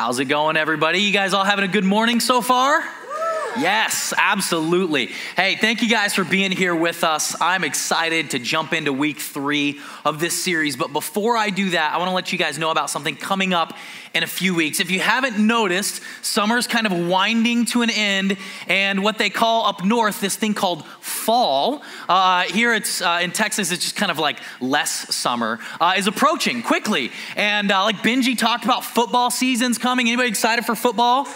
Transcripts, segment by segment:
How's it going, everybody? You guys all having a good morning so far? Yes, absolutely. Hey, thank you guys for being here with us. I'm excited to jump into week three of this series. But before I do that, I want to let you guys know about something coming up in a few weeks. If you haven't noticed, summer's kind of winding to an end, and what they call up north this thing called fall. Uh, here it's uh, in Texas, it's just kind of like less summer uh, is approaching quickly. And uh, like Benji talked about, football season's coming. Anybody excited for football?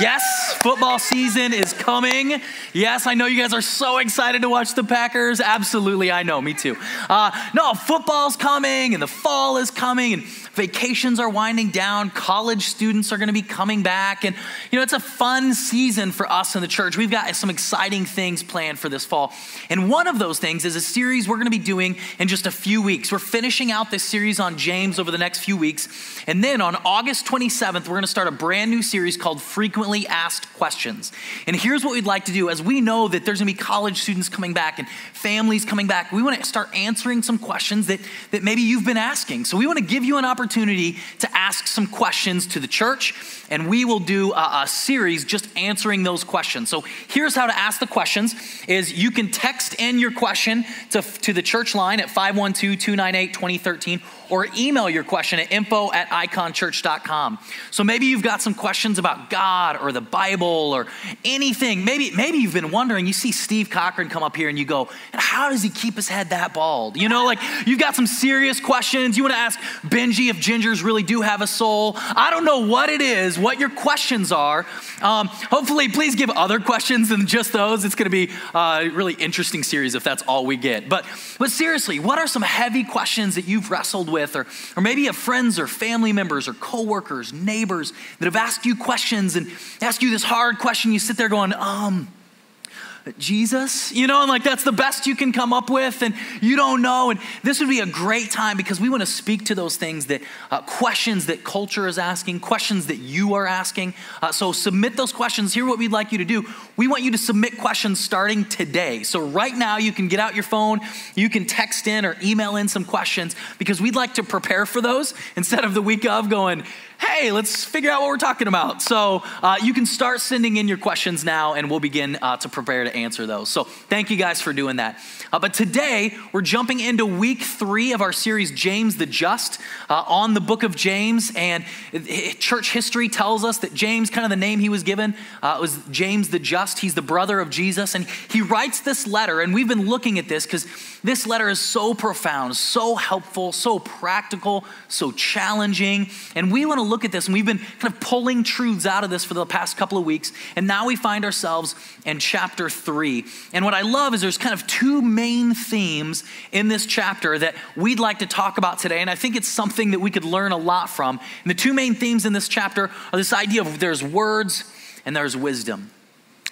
Yes, football season is coming. Yes, I know you guys are so excited to watch the Packers. Absolutely, I know, me too. Uh, no, football's coming, and the fall is coming, and vacations are winding down college students are going to be coming back. And, you know, it's a fun season for us in the church. We've got some exciting things planned for this fall. And one of those things is a series we're going to be doing in just a few weeks. We're finishing out this series on James over the next few weeks. And then on August 27th, we're going to start a brand new series called Frequently Asked Questions. And here's what we'd like to do as we know that there's going to be college students coming back and families coming back, we want to start answering some questions that, that maybe you've been asking. So we want to give you an opportunity to ask some questions questions to the church, and we will do a, a, series just answering those questions. So here's how to ask the questions is you can text in your question to, to the church line at 512-298-2013 or email your question at info at eikonchurch.com. So maybe you've got some questions about God or the Bible or anything. Maybe, maybe you've been wondering, you see Steve Cochran come up here and you go, how does he keep his head that bald? You know, like you've got some serious questions. You want to ask Benji if gingers really do have a soul. I don't know what it is, what your questions are. Um, hopefully, please give other questions than just those. It's going to be a really interesting series if that's all we get. But, but seriously, what are some heavy questions that you've wrestled with, or, or maybe you have friends or family members or coworkers, neighbors that have asked you questions and ask you this hard question? You sit there going, um, Jesus, you know, and like that's the best you can come up with, and you don't know. And this would be a great time because we want to speak to those things that uh, questions that culture is asking, questions that you are asking. Uh, so submit those questions. Here, what we'd like you to do we want you to submit questions starting today. So, right now, you can get out your phone, you can text in or email in some questions because we'd like to prepare for those instead of the week of going, hey, let's figure out what we're talking about. So uh, you can start sending in your questions now, and we'll begin uh, to prepare to answer those. So thank you guys for doing that. Uh, but today, we're jumping into week three of our series, James the Just, uh, on the book of James. And church history tells us that James, kind of the name he was given, uh, was James the Just. He's the brother of Jesus. And he writes this letter, and we've been looking at this because this letter is so profound, so helpful, so practical, so challenging. And we want to look at this, and we've been kind of pulling truths out of this for the past couple of weeks. And now we find ourselves in chapter three. And what I love is there's kind of two main themes in this chapter that we'd like to talk about today. And I think it's something that we could learn a lot from. And the two main themes in this chapter are this idea of there's words and there's wisdom.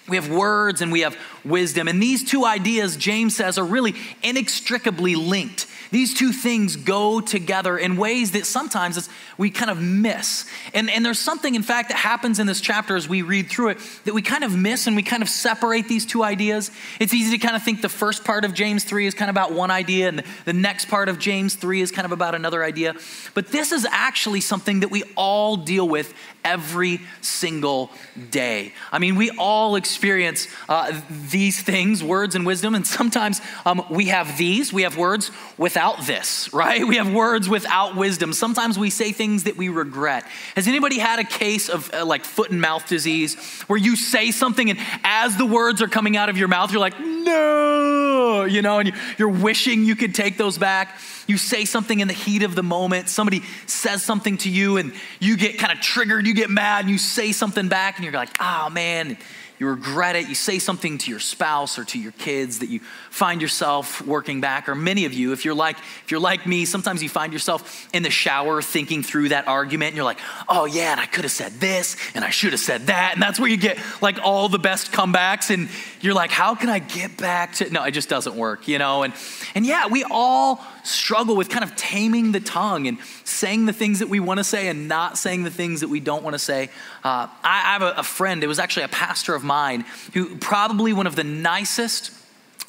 We have words and we have wisdom. And these two ideas, James says, are really inextricably linked. These two things go together in ways that sometimes we kind of miss. And, and there's something, in fact, that happens in this chapter as we read through it that we kind of miss and we kind of separate these two ideas. It's easy to kind of think the first part of James 3 is kind of about one idea and the next part of James 3 is kind of about another idea. But this is actually something that we all deal with every single day. I mean, we all experience uh, these things, words and wisdom, and sometimes um, we have these, we have words without this, right? We have words without wisdom. Sometimes we say things that we regret. Has anybody had a case of uh, like foot and mouth disease where you say something and as the words are coming out of your mouth, you're like, no, you know, and you're wishing you could take those back? You say something in the heat of the moment, somebody says something to you, and you get kind of triggered, you get mad, and you say something back, and you're like, oh man, you regret it. You say something to your spouse or to your kids that you find yourself working back. Or many of you, if you're like, if you're like me, sometimes you find yourself in the shower thinking through that argument, and you're like, oh yeah, and I could have said this, and I should have said that. And that's where you get like all the best comebacks. And you're like, how can I get back to no, it just doesn't work, you know? And and yeah, we all struggle with kind of taming the tongue and saying the things that we want to say and not saying the things that we don't want to say. Uh, I, I, have a, a friend, it was actually a pastor of mine, who probably one of the nicest,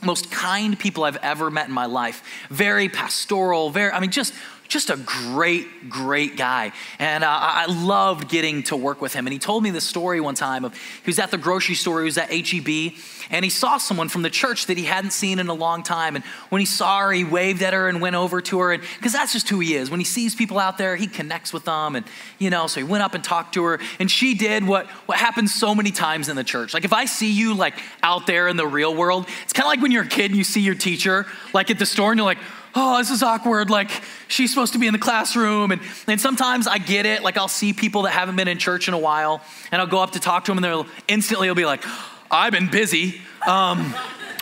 most kind people I've ever met in my life. Very pastoral, very, I mean, just just a great, great guy. And uh, I loved getting to work with him. And he told me this story one time of he was at the grocery store, he was at HEB, and he saw someone from the church that he hadn't seen in a long time. And when he saw her, he waved at her and went over to her. And because that's just who he is. When he sees people out there, he connects with them. And, you know, so he went up and talked to her. And she did what, what happens so many times in the church. Like if I see you like out there in the real world, it's kind of like when you're a kid and you see your teacher like at the store and you're like, oh, this is awkward. Like, she's supposed to be in the classroom. And, and sometimes I get it. Like, I'll see people that haven't been in church in a while, and I'll go up to talk to them, and they'll instantly will be like, I've been busy um,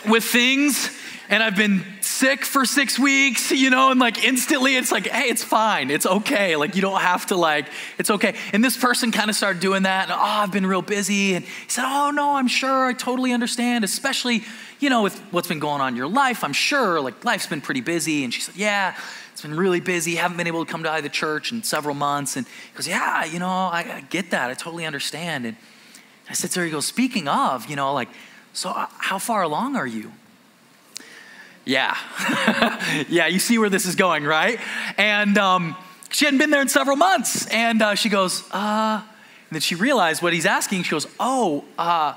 with things, and I've been sick for six weeks, you know, and like instantly it's like, hey, it's fine. It's okay. Like, you don't have to, like, it's okay. And this person kind of started doing that, and oh, I've been real busy. And he said, oh, no, I'm sure. I totally understand, especially you know, with what's been going on in your life, I'm sure, like life's been pretty busy. And she said, yeah, it's been really busy. Haven't been able to come to either church in several months. And he goes, yeah, you know, I, I get that. I totally understand. And I said her, he goes, speaking of, you know, like, so uh, how far along are you? Yeah. yeah, you see where this is going, right? And um, she hadn't been there in several months. And uh, she goes, uh, and then she realized what he's asking. She goes, oh, uh,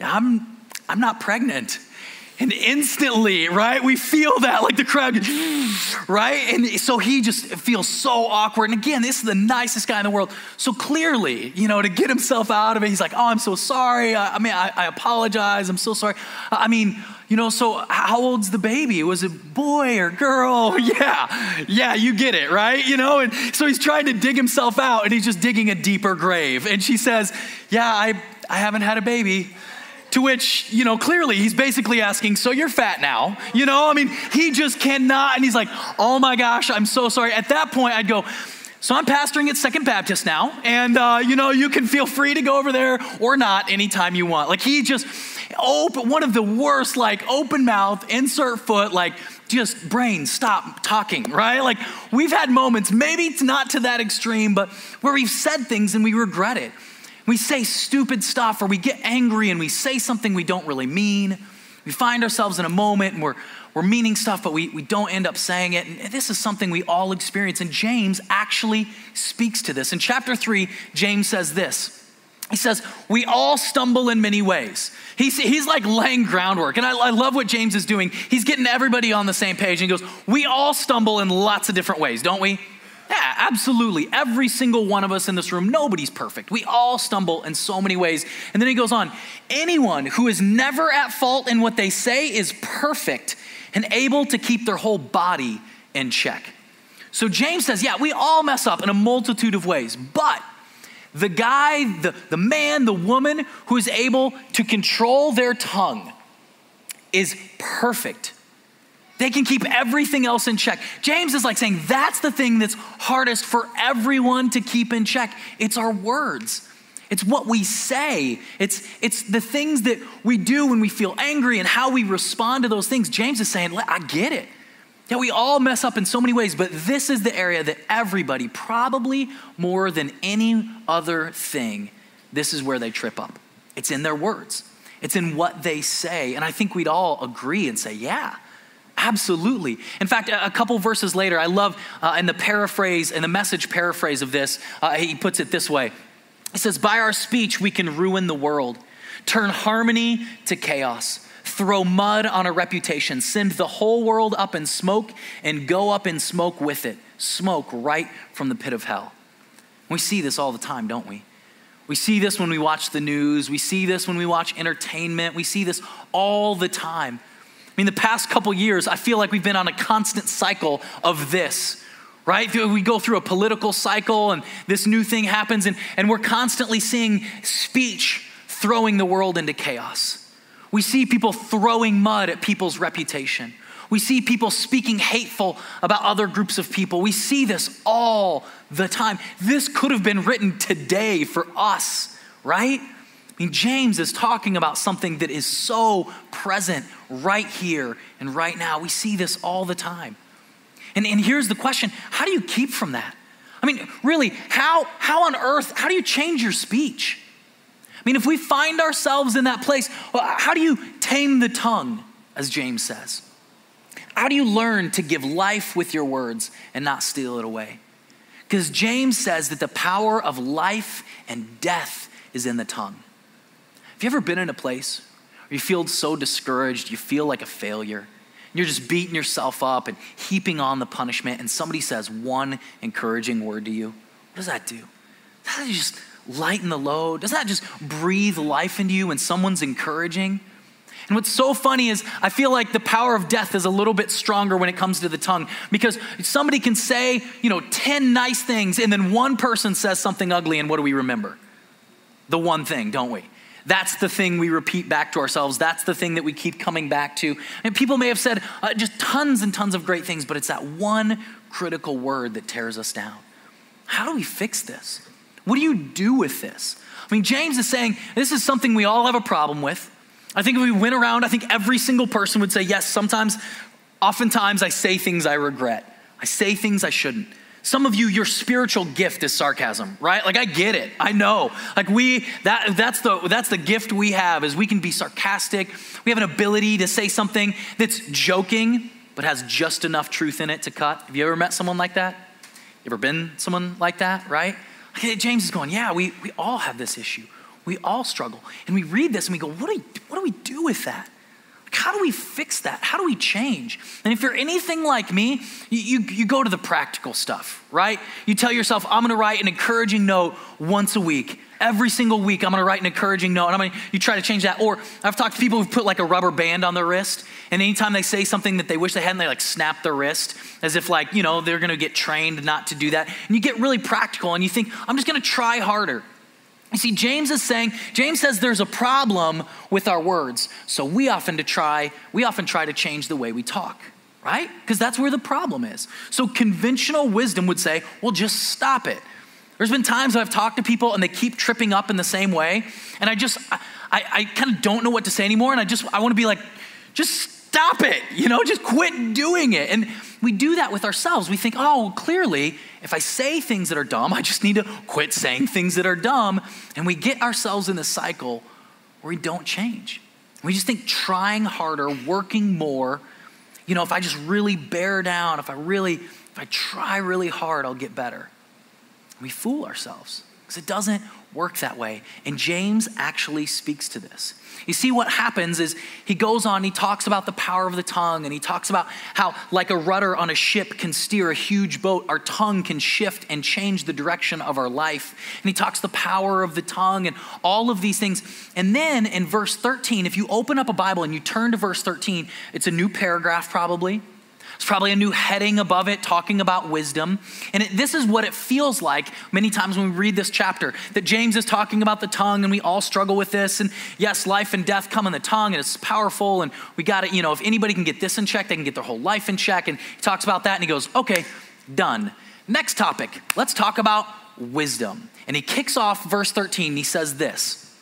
I'm, I'm not pregnant. And instantly, right, we feel that like the crowd, right? And so he just feels so awkward. And again, this is the nicest guy in the world. So clearly, you know, to get himself out of it, he's like, oh, I'm so sorry. I, I mean, I, I, apologize. I'm so sorry. I mean, you know, so how old's the baby? Was it boy or girl? Yeah, yeah, you get it, right? You know, and so he's trying to dig himself out and he's just digging a deeper grave. And she says, yeah, I, I haven't had a baby. To which, you know, clearly he's basically asking, So you're fat now? You know, I mean, he just cannot. And he's like, Oh my gosh, I'm so sorry. At that point, I'd go, so I'm pastoring at Second Baptist now, and uh, you know you can feel free to go over there or not anytime you want. Like he just Oh, open one of the worst, like open mouth, insert foot, like just brain stop talking, right? Like we've had moments, maybe it's not to that extreme, but where we've said things and we regret it. We say stupid stuff or we get angry and we say something we don't really mean. We find ourselves in a moment and we're, we're meaning stuff, but we, we don't end up saying it. And this is something we all experience. And James actually speaks to this. In chapter three, James says this. He says, We all stumble in many ways. He's, he's like laying groundwork. And I, I love what James is doing. He's getting everybody on the same page. And he goes, We all stumble in lots of different ways, don't we? Yeah, absolutely. Every single one of us in this room, nobody's perfect. We all stumble in so many ways. And then he goes on anyone who is never at fault in what they say is perfect and able to keep their whole body in check. So James says, yeah, we all mess up in a multitude of ways, but the guy, the, the man, the woman who is able to control their tongue is perfect they can keep everything else in check. James is like saying that's the thing that's hardest for everyone to keep in check. It's our words. It's what we say. It's, it's the things that we do when we feel angry and how we respond to those things. James is saying, I get it. Yeah, we all mess up in so many ways, but this is the area that everybody, probably more than any other thing, this is where they trip up. It's in their words, it's in what they say. And I think we'd all agree and say, yeah, Absolutely. In fact, a couple verses later, I love uh, in the paraphrase, in the message paraphrase of this, uh, he puts it this way He says, By our speech, we can ruin the world, turn harmony to chaos, throw mud on a reputation, send the whole world up in smoke, and go up in smoke with it. Smoke right from the pit of hell. We see this all the time, don't we? We see this when we watch the news. We see this when we watch entertainment. We see this all the time. I mean, the past couple years, I feel like we've been on a constant cycle of this, right? We go through a political cycle and this new thing happens, and, and we're constantly seeing speech throwing the world into chaos. We see people throwing mud at people's reputation. We see people speaking hateful about other groups of people. We see this all the time. This could have been written today for us, right? I mean, James is talking about something that is so present right here and right now. We see this all the time. And, and here's the question how do you keep from that? I mean, really, how, how on earth, how do you change your speech? I mean, if we find ourselves in that place, well, how do you tame the tongue, as James says? How do you learn to give life with your words and not steal it away? Because James says that the power of life and death is in the tongue. Have you ever been in a place where you feel so discouraged, you feel like a failure? You're just beating yourself up and heaping on the punishment, and somebody says one encouraging word to you. What does that do? That just lighten the load? Doesn't that just breathe life into you when someone's encouraging? And what's so funny is I feel like the power of death is a little bit stronger when it comes to the tongue because somebody can say, you know, 10 nice things and then one person says something ugly and what do we remember? The one thing, don't we? That's the thing we repeat back to ourselves. That's the thing that we keep coming back to. And people may have said uh, just tons and tons of great things, but it's that one critical word that tears us down. How do we fix this? What do you do with this? I mean, James is saying this is something we all have a problem with. I think if we went around, I think every single person would say, yes, sometimes, oftentimes I say things I regret. I say things I shouldn't. Some of you, your spiritual gift is sarcasm, right? Like I get it. I know. Like we that that's the that's the gift we have is we can be sarcastic. We have an ability to say something that's joking but has just enough truth in it to cut. Have you ever met someone like that? You ever been someone like that, right? James is going, yeah, we, we all have this issue. We all struggle. And we read this and we go, what do we, what do, we do with that? How do we fix that? How do we change? And if you're anything like me, you, you, you go to the practical stuff, right? You tell yourself, I'm gonna write an encouraging note once a week. Every single week, I'm gonna write an encouraging note. And I'm gonna, you try to change that. Or I've talked to people who've put like a rubber band on their wrist. And anytime they say something that they wish they hadn't, they like snap their wrist as if like, you know, they're gonna get trained not to do that. And you get really practical and you think, I'm just gonna try harder. You see, James is saying, James says there's a problem with our words. So we often to try, we often try to change the way we talk, right? Because that's where the problem is. So conventional wisdom would say, well, just stop it. There's been times I've talked to people and they keep tripping up in the same way, and I just, I, I kind of don't know what to say anymore, and I just, I want to be like, just stop it, you know, just quit doing it. And we do that with ourselves. We think, oh, clearly, if I say things that are dumb, I just need to quit saying things that are dumb. And we get ourselves in a cycle where we don't change. We just think trying harder, working more, you know, if I just really bear down, if I really, if I try really hard, I'll get better. We fool ourselves because it doesn't work that way. And James actually speaks to this. You see, what happens is he goes on, he talks about the power of the tongue, and he talks about how, like a rudder on a ship can steer a huge boat, our tongue can shift and change the direction of our life. And he talks the power of the tongue and all of these things. And then in verse 13, if you open up a Bible and you turn to verse 13, it's a new paragraph probably. There's probably a new heading above it talking about wisdom. And it, this is what it feels like many times when we read this chapter that James is talking about the tongue, and we all struggle with this. And yes, life and death come in the tongue, and it's powerful. And we got it, you know, if anybody can get this in check, they can get their whole life in check. And he talks about that, and he goes, okay, done. Next topic, let's talk about wisdom. And he kicks off verse 13. He says this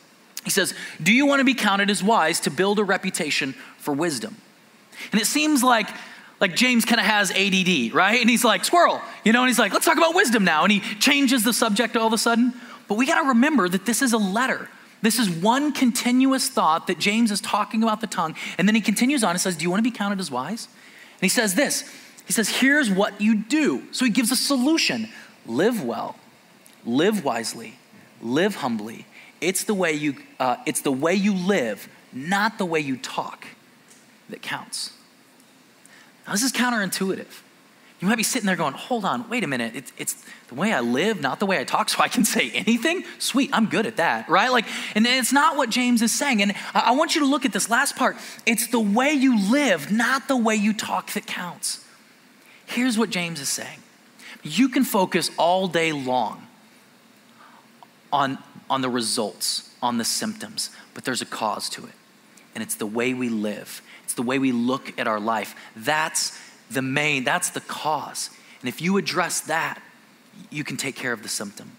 He says, Do you want to be counted as wise to build a reputation for wisdom? And it seems like like James kind of has ADD, right? And he's like, squirrel, you know, and he's like, let's talk about wisdom now. And he changes the subject all of a sudden. But we got to remember that this is a letter. This is one continuous thought that James is talking about the tongue. And then he continues on and says, Do you want to be counted as wise? And he says this He says, Here's what you do. So he gives a solution live well, live wisely, live humbly. It's the way you, uh, it's the way you live, not the way you talk, that counts. Now, this is counterintuitive. You might be sitting there going, hold on, wait a minute. It's, it's the way I live, not the way I talk, so I can say anything? Sweet, I'm good at that, right? Like, and it's not what James is saying. And I want you to look at this last part. It's the way you live, not the way you talk, that counts. Here's what James is saying you can focus all day long on, on the results, on the symptoms, but there's a cause to it, and it's the way we live. It's the way we look at our life. That's the main, that's the cause. And if you address that, you can take care of the symptom.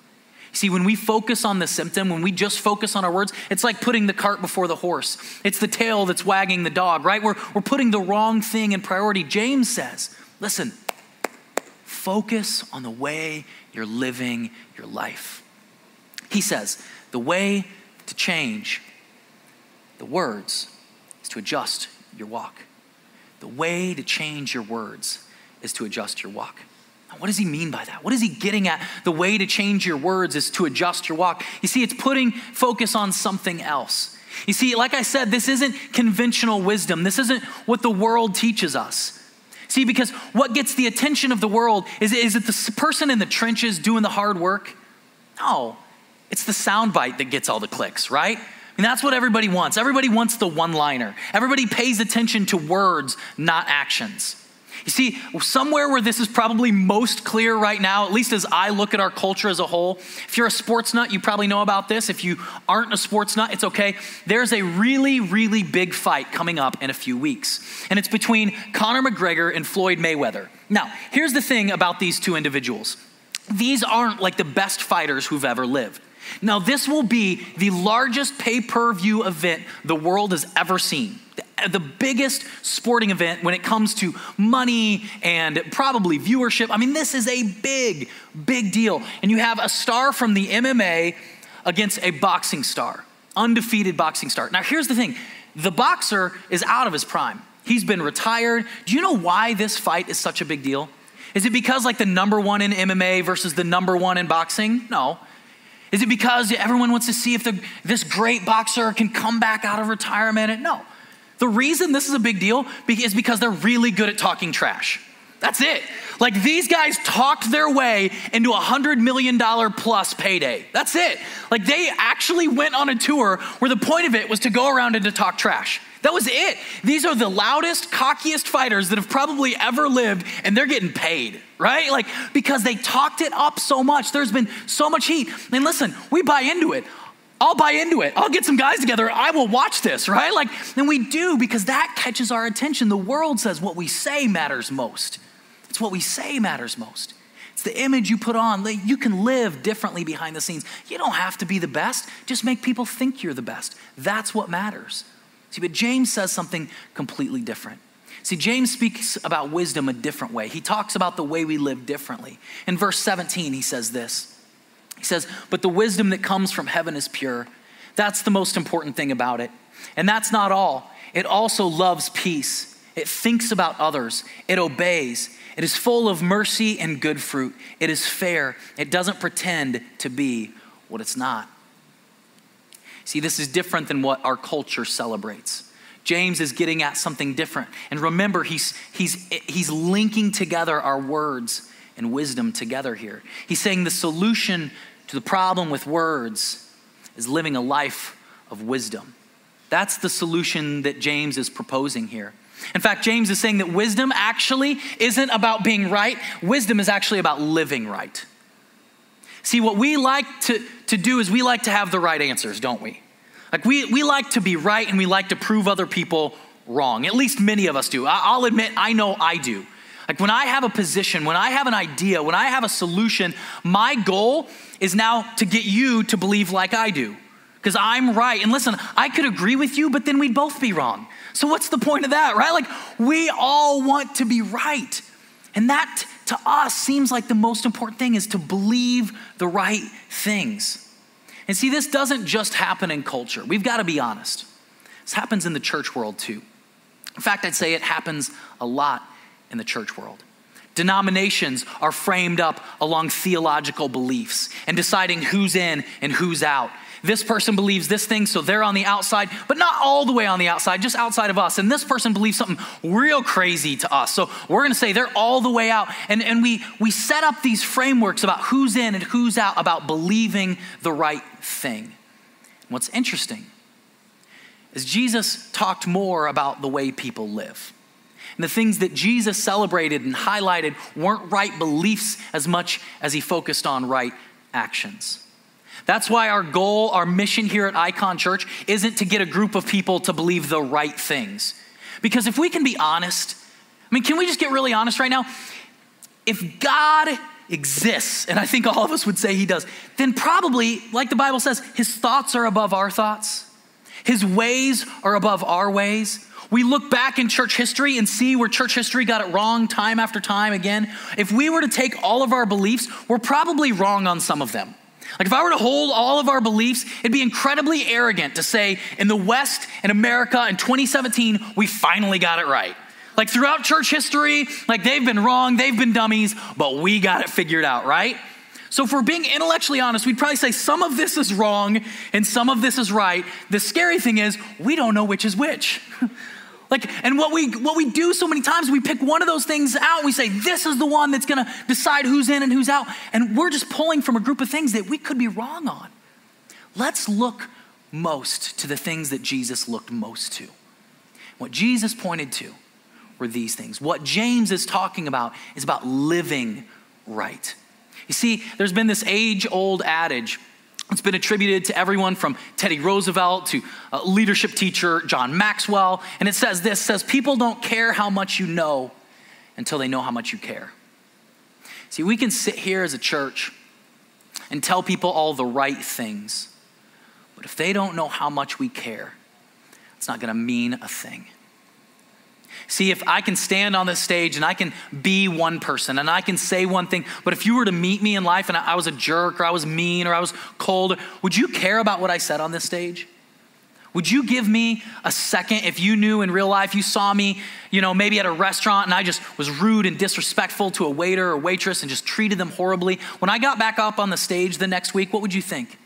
See, when we focus on the symptom, when we just focus on our words, it's like putting the cart before the horse. It's the tail that's wagging the dog, right? We're, we're putting the wrong thing in priority. James says, listen, focus on the way you're living your life. He says, the way to change the words is to adjust your walk. the way to change your words is to adjust your walk. Now, what does he mean by that? What is he getting at? The way to change your words is to adjust your walk. You see, it's putting focus on something else. You see, like I said, this isn't conventional wisdom. This isn't what the world teaches us. See, because what gets the attention of the world is, is it the person in the trenches doing the hard work? No, it's the soundbite that gets all the clicks, right? Mean, that's what everybody wants. Everybody wants the one liner. Everybody pays attention to words, not actions. You see, somewhere where this is probably most clear right now, at least as I look at our culture as a whole, if you're a sports nut, you probably know about this. If you aren't a sports nut, it's okay. There's a really, really big fight coming up in a few weeks, and it's between Conor McGregor and Floyd Mayweather. Now, here's the thing about these two individuals these aren't like the best fighters who've ever lived. Now, this will be the largest pay per view event the world has ever seen the biggest sporting event when it comes to money and probably viewership. I mean, this is a big, big deal. And you have a star from the MMA against a boxing star, undefeated boxing star. Now, here's the thing the boxer is out of his prime, he's been retired. Do you know why this fight is such a big deal? Is it because, like, the number one in MMA versus the number one in boxing? No. Is it because everyone wants to see if the, this great boxer can come back out of retirement? No. The reason this is a big deal is because they're really good at talking trash. That's it. Like these guys talked their way into a hundred million dollar plus payday. That's it. Like they actually went on a tour where the point of it was to go around and to talk trash. That was it. These are the loudest, cockiest fighters that have probably ever lived, and they're getting paid, right? Like, because they talked it up so much. There's been so much heat. And listen, we buy into it. I'll buy into it. I'll get some guys together. I will watch this, right? Like, and we do because that catches our attention. The world says what we say matters most. It's what we say matters most. It's the image you put on. You can live differently behind the scenes. You don't have to be the best, just make people think you're the best. That's what matters. See, but James says something completely different. See, James speaks about wisdom a different way. He talks about the way we live differently. In verse 17, he says this he says, But the wisdom that comes from heaven is pure. That's the most important thing about it. And that's not all. It also loves peace. It thinks about others. It obeys. It is full of mercy and good fruit. It is fair. It doesn't pretend to be what it's not. See, this is different than what our culture celebrates. James is getting at something different. And remember, he's, he's, he's linking together our words and wisdom together here. He's saying the solution to the problem with words is living a life of wisdom. That's the solution that James is proposing here. In fact, James is saying that wisdom actually isn't about being right, wisdom is actually about living right. See, what we like to, to do is we like to have the right answers, don't we? Like, we, we like to be right and we like to prove other people wrong. At least many of us do. I'll admit, I know I do. Like when I have a position, when I have an idea, when I have a solution, my goal is now to get you to believe like I do. Because I'm right. And listen, I could agree with you, but then we'd both be wrong. So what's the point of that, right? Like we all want to be right. And that to us seems like the most important thing is to believe the right things. And see, this doesn't just happen in culture. We've got to be honest. This happens in the church world too. In fact, I'd say it happens a lot in the church world. Denominations are framed up along theological beliefs and deciding who's in and who's out. This person believes this thing, so they're on the outside, but not all the way on the outside, just outside of us. And this person believes something real crazy to us. So we're gonna say they're all the way out. And, and we, we set up these frameworks about who's in and who's out, about believing the right thing. What's interesting is Jesus talked more about the way people live. And the things that Jesus celebrated and highlighted weren't right beliefs as much as he focused on right actions. That's why our goal, our mission here at Eikon Church isn't to get a group of people to believe the right things. Because if we can be honest, I mean, can we just get really honest right now? If God exists, and I think all of us would say he does, then probably, like the Bible says, his thoughts are above our thoughts, his ways are above our ways. We look back in church history and see where church history got it wrong time after time again. If we were to take all of our beliefs, we're probably wrong on some of them. Like, if I were to hold all of our beliefs, it'd be incredibly arrogant to say in the West, in America, in 2017, we finally got it right. Like throughout church history, like they've been wrong, they've been dummies, but we got it figured out, right? So, if we're being intellectually honest, we'd probably say some of this is wrong and some of this is right. The scary thing is, we don't know which is which. like, and what we what we do so many times, we pick one of those things out. We say this is the one that's going to decide who's in and who's out, and we're just pulling from a group of things that we could be wrong on. Let's look most to the things that Jesus looked most to. What Jesus pointed to were these things. What James is talking about is about living right. You see, there's been this age old adage. It's been attributed to everyone from Teddy Roosevelt to uh, leadership teacher John Maxwell. And it says this says, People don't care how much you know until they know how much you care. See, we can sit here as a church and tell people all the right things, but if they don't know how much we care, it's not going to mean a thing. See, if I can stand on this stage and I can be one person and I can say one thing, but if you were to meet me in life and I was a jerk or I was mean or I was cold, would you care about what I said on this stage? Would you give me a second if you knew in real life, you saw me, you know, maybe at a restaurant and I just was rude and disrespectful to a waiter or waitress and just treated them horribly? When I got back up on the stage the next week, what would you think?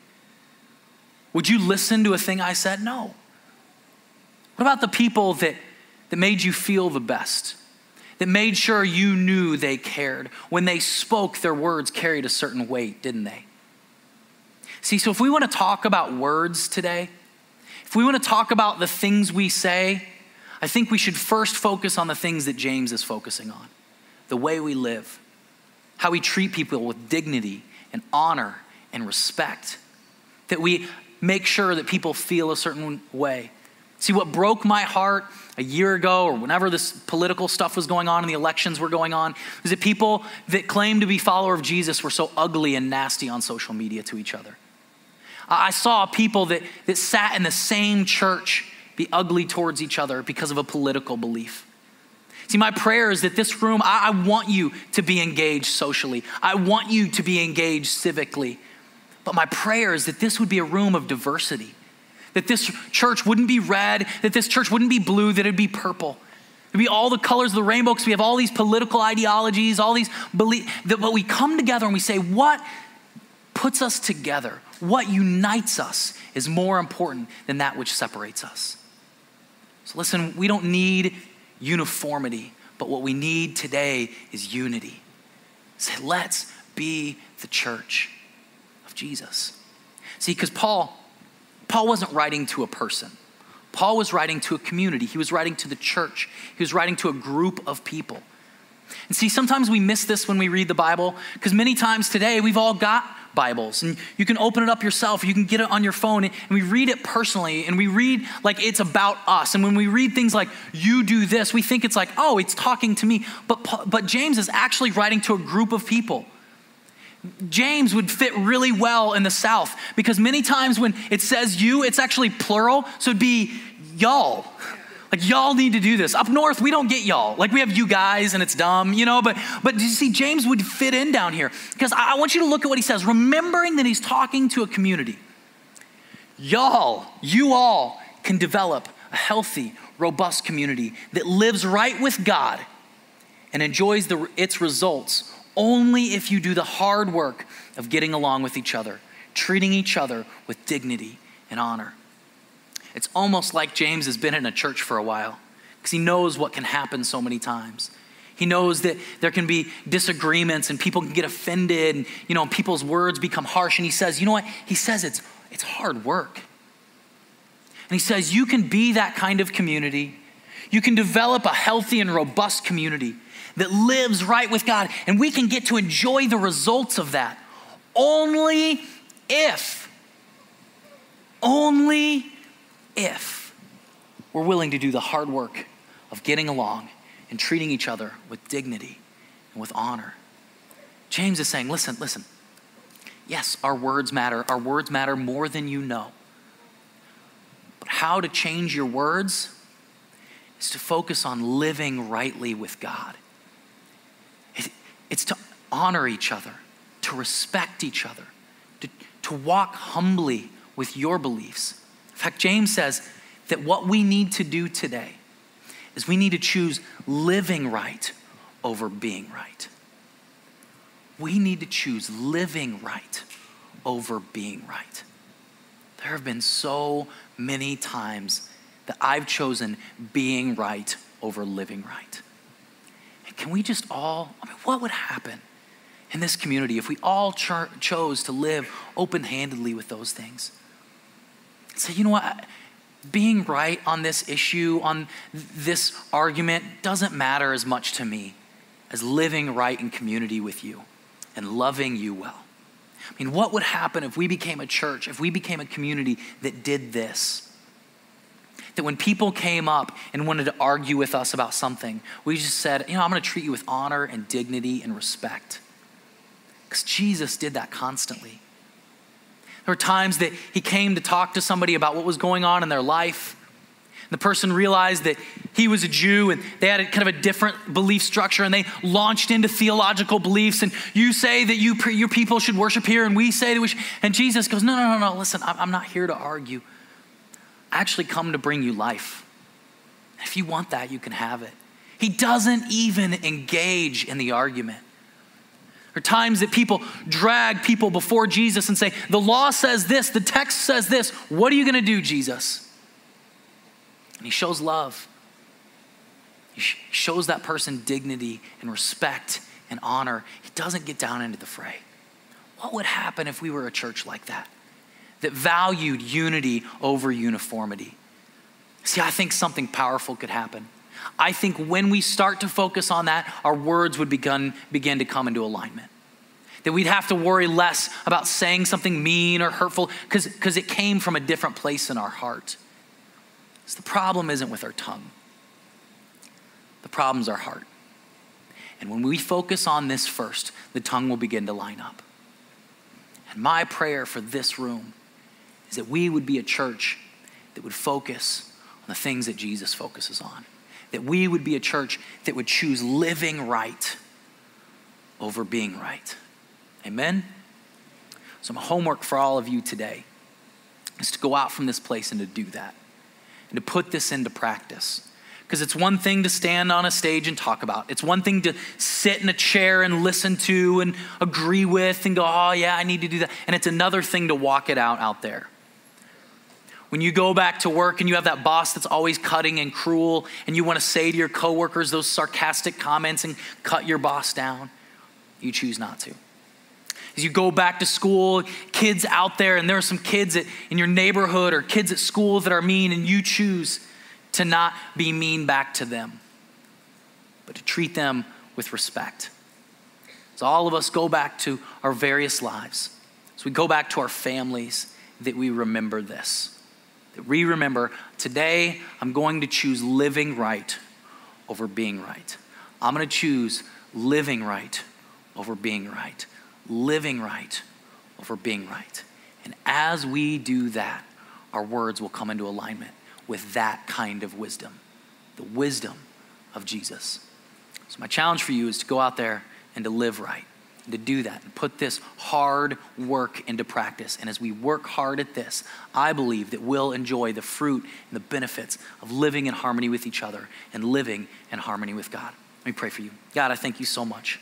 Would you listen to a thing I said? No. What about the people that that made you feel the best, that made sure you knew they cared. When they spoke, their words carried a certain weight, didn't they? See, so if we want to talk about words today, if we want to talk about the things we say, I think we should first focus on the things that James is focusing on the way we live, how we treat people with dignity and honor and respect, that we make sure that people feel a certain way. See, what broke my heart a year ago or whenever this political stuff was going on and the elections were going on is that people that claimed to be follower of Jesus were so ugly and nasty on social media to each other. I saw people that, that sat in the same church be ugly towards each other because of a political belief. See, my prayer is that this room, I, I want you to be engaged socially. I want you to be engaged civically. But my prayer is that this would be a room of diversity that this church wouldn't be red, that this church wouldn't be blue, that it'd be purple. It'd be all the colors of the rainbow because we have all these political ideologies, all these beliefs. But we come together and we say, what puts us together, what unites us, is more important than that which separates us. So listen, we don't need uniformity, but what we need today is unity. Say, let's be the church of Jesus. See, because Paul, Paul wasn't writing to a person. Paul was writing to a community. He was writing to the church. He was writing to a group of people. And see, sometimes we miss this when we read the Bible because many times today we've all got Bibles and you can open it up yourself, you can get it on your phone, and we read it personally and we read like it's about us. And when we read things like, you do this, we think it's like, oh, it's talking to me. But, but James is actually writing to a group of people. James would fit really well in the South because many times when it says you, it's actually plural. So it'd be y'all. Like y'all need to do this. Up north, we don't get y'all. Like we have you guys and it's dumb, you know, but but you see, James would fit in down here. Because I, want you to look at what he says, remembering that he's talking to a community. Y'all, you all can develop a healthy, robust community that lives right with God and enjoys the, its results only if you do the hard work of getting along with each other, treating each other with dignity and honor. It's almost like James has been in a church for a while because he knows what can happen so many times. He knows that there can be disagreements and people can get offended and you know people's words become harsh and he says, "You know what? He says it's it's hard work." And he says, "You can be that kind of community. You can develop a healthy and robust community that lives right with God. And we can get to enjoy the results of that only if, only if we're willing to do the hard work of getting along and treating each other with dignity and with honor. James is saying, listen, listen. Yes, our words matter. Our words matter more than you know. But how to change your words is to focus on living rightly with God. It's to honor each other, to respect each other, to, to walk humbly with your beliefs. In fact, James says that what we need to do today is we need to choose living right over being right. We need to choose living right over being right. There have been so many times that I've chosen being right over living right. Can we just all, I mean, what would happen in this community if we all cho- chose to live open handedly with those things? Say, you know what? Being right on this issue, on this argument, doesn't matter as much to me as living right in community with you and loving you well. I mean, what would happen if we became a church, if we became a community that did this? That when people came up and wanted to argue with us about something, we just said, you know, I'm going to treat you with honor and dignity and respect. Because Jesus did that constantly. There were times that he came to talk to somebody about what was going on in their life. And the person realized that he was a Jew and they had a kind of a different belief structure and they launched into theological beliefs. And you say that you, your people should worship here, and we say that we should. And Jesus goes, No, no, no, no, listen, I'm not here to argue. Actually come to bring you life. If you want that, you can have it. He doesn't even engage in the argument. There are times that people drag people before Jesus and say, The law says this, the text says this. What are you going to do, Jesus? And he shows love. He shows that person dignity and respect and honor. He doesn't get down into the fray. What would happen if we were a church like that? That valued unity over uniformity. See, I think something powerful could happen. I think when we start to focus on that, our words would begin, begin to come into alignment. That we'd have to worry less about saying something mean or hurtful because it came from a different place in our heart. So the problem isn't with our tongue, the problem's our heart. And when we focus on this first, the tongue will begin to line up. And my prayer for this room is that we would be a church that would focus on the things that Jesus focuses on. That we would be a church that would choose living right over being right. Amen? So, my homework for all of you today is to go out from this place and to do that and to put this into practice. Because it's one thing to stand on a stage and talk about. It's one thing to sit in a chair and listen to and agree with and go, oh, yeah, I need to do that. And it's another thing to walk it out out there. When you go back to work and you have that boss that's always cutting and cruel, and you want to say to your coworkers those sarcastic comments and cut your boss down, you choose not to. As you go back to school, kids out there, and there are some kids at, in your neighborhood or kids at school that are mean, and you choose to not be mean back to them, but to treat them with respect. So, all of us go back to our various lives. As we go back to our families, that we remember this. We remember today, I'm going to choose living right over being right. I'm going to choose living right over being right. Living right over being right. And as we do that, our words will come into alignment with that kind of wisdom, the wisdom of Jesus. So, my challenge for you is to go out there and to live right, and to do that, and put this hard work into practice. And as we work hard at this, I believe that we'll enjoy the fruit and the benefits of living in harmony with each other and living in harmony with God. Let me pray for you. God, I thank you so much